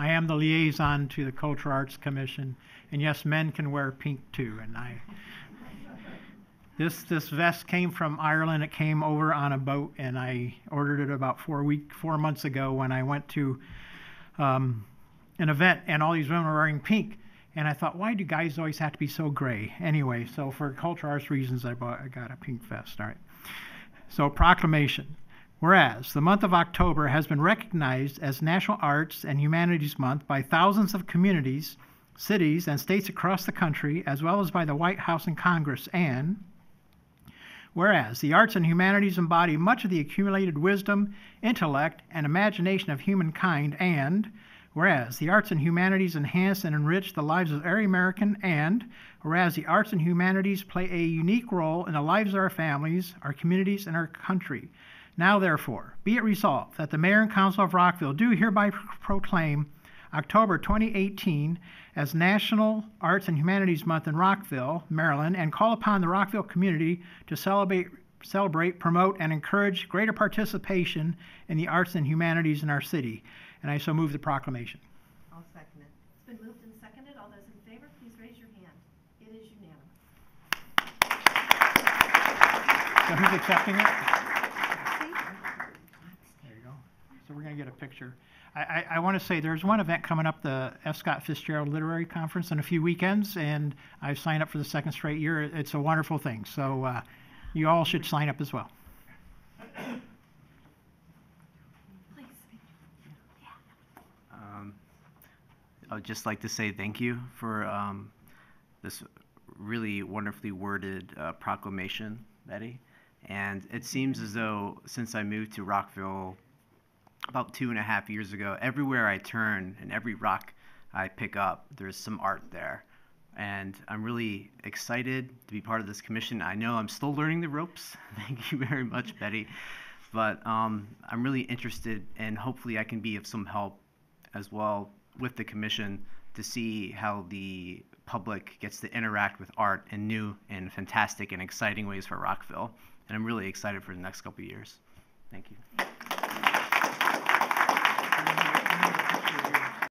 I am the liaison to the Cultural Arts Commission, and yes, men can wear pink too. And I, this this vest came from Ireland. It came over on a boat, and I ordered it about four week four months ago when I went to um, an event, and all these women were wearing pink. And I thought, why do guys always have to be so gray? Anyway, so for cultural arts reasons, I bought I got a pink vest. All right. So proclamation. Whereas the month of October has been recognized as National Arts and Humanities Month by thousands of communities, cities, and states across the country, as well as by the White House and Congress, and whereas the arts and humanities embody much of the accumulated wisdom, intellect, and imagination of humankind, and whereas the arts and humanities enhance and enrich the lives of every American, and whereas the arts and humanities play a unique role in the lives of our families, our communities, and our country. Now, therefore, be it resolved that the Mayor and Council of Rockville do hereby proclaim October 2018 as National Arts and Humanities Month in Rockville, Maryland, and call upon the Rockville community to celebrate, celebrate, promote, and encourage greater participation in the arts and humanities in our city. And I so move the proclamation. I'll second it. It's been moved and seconded. All those in favor, please raise your hand. It is unanimous. So who's accepting it? There you go. So we're going to get a picture. I, I, want to say there's one event coming up, the F. Scott Fitzgerald Literary Conference in a few weekends, and I've signed up for the second straight year. It's a wonderful thing. So uh, you all should sign up as well. Um, I would just like to say thank you for um, this really wonderfully worded uh, proclamation, Betty. And it seems as though since I moved to Rockville about two and a half years ago, everywhere I turn and every rock I pick up, there's some art there. And I'm really excited to be part of this commission. I know I'm still learning the ropes. Thank you very much, Betty. But um, I'm really interested, and hopefully, I can be of some help as well with the commission to see how the public gets to interact with art in new and fantastic and exciting ways for Rockville. And I'm really excited for the next couple of years. Thank you.